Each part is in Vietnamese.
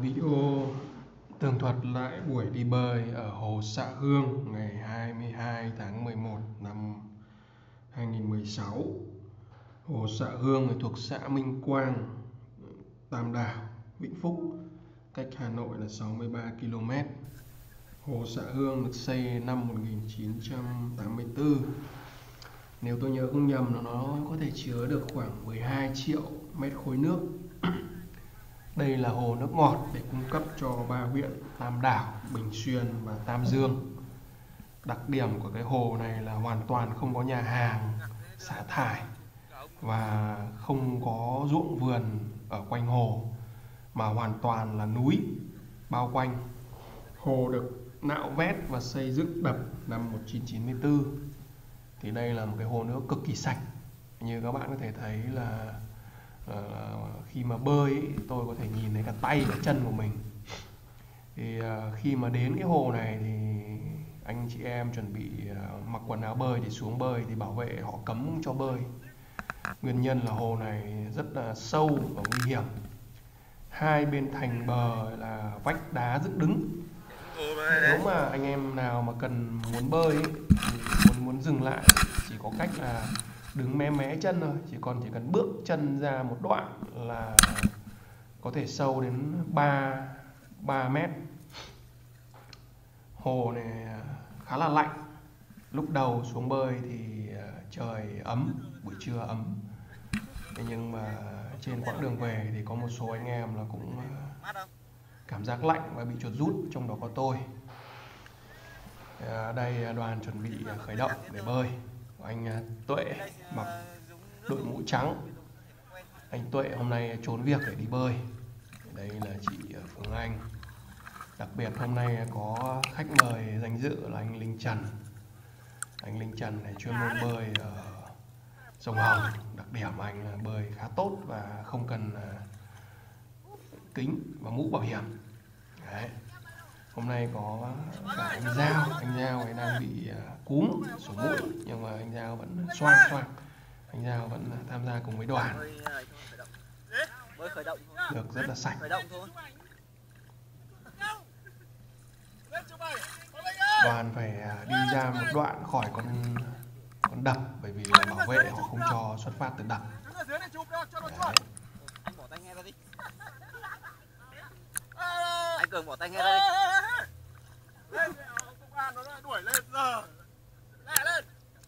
video tường thuật lại buổi đi bơi ở hồ Xạ Hương ngày 22 tháng 11 năm 2016. Hồ Xạ Hương thuộc xã Minh Quang, Tam Đảo, Vĩnh Phúc, cách Hà Nội là 63 km. Hồ Xạ Hương được xây năm 1984. Nếu tôi nhớ không nhầm nó có thể chứa được khoảng 12 triệu mét khối nước đây là hồ nước ngọt để cung cấp cho ba huyện Tam Đảo, Bình Xuyên và Tam Dương. Đặc điểm của cái hồ này là hoàn toàn không có nhà hàng, xả thải và không có ruộng vườn ở quanh hồ mà hoàn toàn là núi bao quanh. Hồ được nạo vét và xây dựng đập năm 1994. Thì đây là một cái hồ nước cực kỳ sạch. Như các bạn có thể thấy là Ờ, khi mà bơi ấy, tôi có thể nhìn thấy cả tay cả chân của mình. Thì ờ, khi mà đến cái hồ này thì anh chị em chuẩn bị ờ, mặc quần áo bơi để xuống bơi thì bảo vệ họ cấm cho bơi. Nguyên nhân là hồ này rất là sâu và nguy hiểm. Hai bên thành bờ là vách đá dựng đứng. Nếu mà anh em nào mà cần muốn bơi ấy, muốn muốn dừng lại chỉ có cách là đứng mé mé chân thôi, chỉ còn chỉ cần bước chân ra một đoạn là có thể sâu đến 3 3 mét. Hồ này à, khá là lạnh. Lúc đầu xuống bơi thì à, trời ấm, buổi trưa ấm. Thế nhưng mà trên quãng đường về thì có một số anh em là cũng à, cảm giác lạnh và bị chuột rút, trong đó có tôi. Đây đoàn chuẩn bị khởi động để bơi anh à, Tuệ mặc đội mũ trắng. Anh Tuệ hôm nay trốn việc để đi bơi. Đây là chị à, Phương Anh. Đặc biệt hôm nay có khách mời danh dự là anh Linh Trần. Anh Linh Trần này chuyên môn bơi ở sông Hồng. Đặc điểm anh bơi khá tốt và không cần kính và mũ bảo hiểm. Đấy hôm nay có cả anh Giao. Anh Giao ấy đang bị à, cúm, sổ mũi, nhưng mà anh Giao vẫn xoang xoang. Anh Giao vẫn tham gia cùng với đoàn. Được rất là sạch. Đoàn phải à, đi ra một đoạn khỏi con con đập, bởi vì là bảo vệ họ không cho xuất phát từ đập. Đấy. anh cường bỏ tay nghe ra đi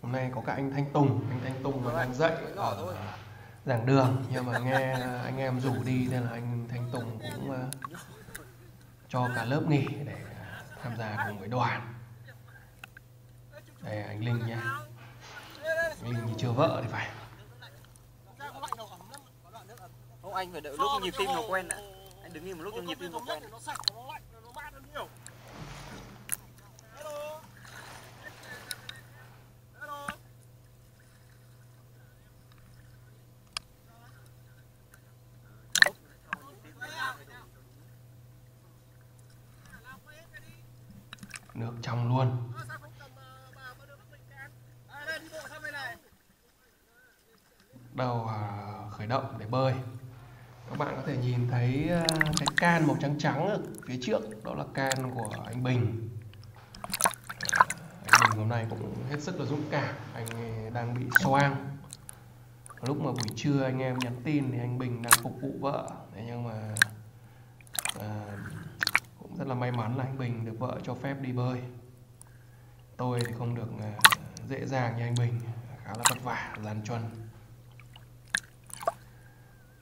hôm nay có cả anh Thanh Tùng anh Thanh Tùng mà đang dạy ở giảng đường. Nhưng mà nghe anh em rủ đi nên là anh Thanh Tùng cũng ờ, cho cả lớp nghỉ để tham gia cùng với đoàn. Đây anh Linh nha anh Linh thì chưa vợ thì phải. Không anh phải đợi lúc nhịp tim nó quen đã anh đứng im một lúc cho nhịp tim nó quen nước trong luôn. Đầu à, khởi động để bơi. Các bạn có thể nhìn thấy à, cái can màu trắng trắng ở phía trước, đó là can của anh Bình. Anh Bình hôm nay cũng hết sức là dũng cảm, anh đang bị xoang. Lúc mà buổi trưa anh em nhắn tin thì anh Bình đang phục vụ vợ. Thế nhưng mà là may mắn là anh Bình được vợ cho phép đi bơi. Tôi thì không được ờ, dễ dàng như anh Bình khá là vất vả dàn truân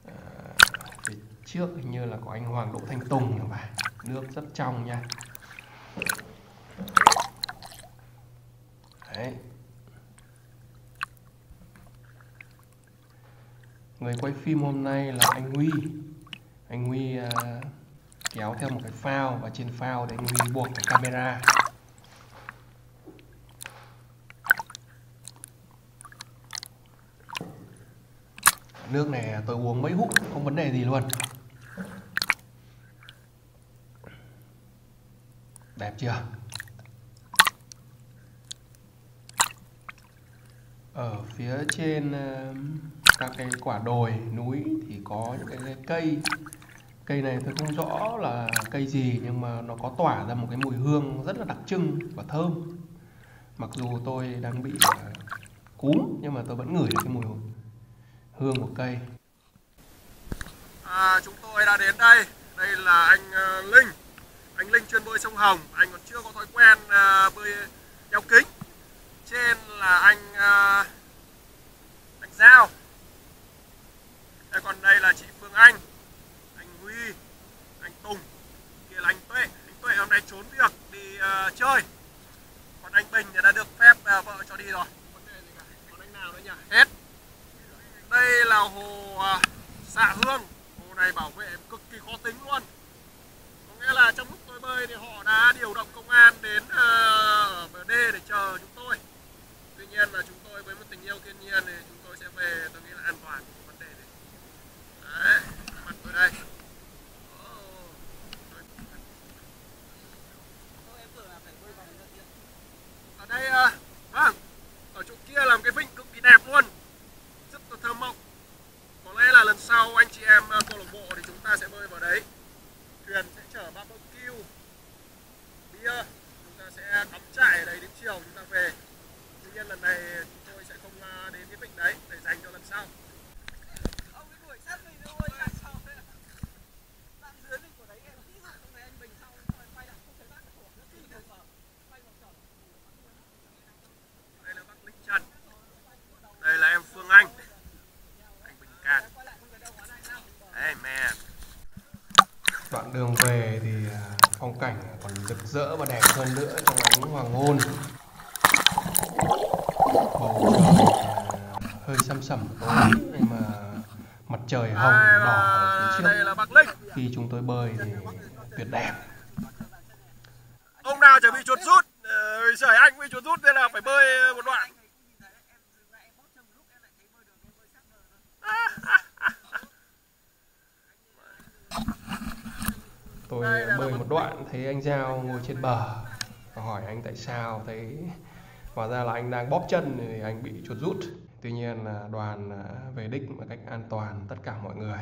à, ờ, trước hình như là có anh Hoàng Đỗ Thanh Tùng và nước rất trong nha. Đấy. Người quay phim hôm nay là anh Huy. Anh Huy uh, kéo theo một cái phao và trên phao để mình buộc cái camera. Nước này tôi uống mấy hút không vấn đề gì luôn. Đẹp chưa? Ở phía trên ờ, các cái quả đồi, núi thì có những cái cây cây này tôi không rõ là cây gì nhưng mà nó có tỏa ra một cái mùi hương rất là đặc trưng và thơm. Mặc dù tôi đang bị à, cúm nhưng mà tôi vẫn ngửi được cái mùi hương của cây. À, chúng tôi đã đến đây. Đây là anh à, Linh. Anh Linh chuyên bơi sông Hồng. Anh còn chưa có thói quen à, bơi đeo kính. Trên là anh Giao đây còn đây là chị Phương Anh anh Huy anh Tùng kia là anh Tuệ anh Tuệ hôm nay trốn việc đi uh, chơi còn anh Bình thì đã được phép uh, vợ cho đi rồi còn anh nào nữa nhỉ hết đây là hồ xạ hương hồ này bảo vệ cực kỳ khó tính luôn có nghĩa là trong lúc tôi bơi thì họ đã điều động công an đến ở bờ đê để chờ chúng tôi tuy nhiên là chúng tôi với một tình yêu thiên nhiên thì chúng tôi sẽ về tôi nghĩ là an toàn vấn đề này đấy mặt tôi đây ở đây à, vâng ở chỗ kia làm cái vịnh thì đẹp luôn. Rất là thơ mộng. Có lẽ là lần sau anh chị em à, câu lạc bộ thì chúng ta sẽ bơi vào đấy. Thuyền sẽ chở barbecue bia. Chúng ta sẽ cắm trại ở đấy đến chiều chúng ta về. Tuy nhiên lần này chúng tôi sẽ không à, đến cái vịnh đấy để dành cho lần sau ông ấy đuổi sát mình thôi là sao thế bạn dưới mình của đấy em nghĩ rằng không thấy anh bình sau quay lại không thấy bạn của nữa thì được vào quay vào chồng đây là bác Linh Trần đây là em Phương Anh anh Bình Cát hey man đoạn đường về thì à, phong cảnh còn rực rỡ và đẹp hơn nữa trong ánh hoàng hôn. Bầu trời hơi săm sẩm tối nhưng mà mặt trời hồng đỏ ở phía trước. Khi chúng tôi bơi thì tuyệt đẹp. Ông nào chuẩn bị chuột rút? Ờ, trời anh bị chuột rút nên là phải bơi một đoạn. Tôi bơi một đoạn thấy anh giao ngồi trên bờ và hỏi anh tại sao, thấy hóa ra là anh đang bóp chân thì anh bị chuột rút. Tuy nhiên là đoàn à, về đích một cách an toàn tất cả mọi người.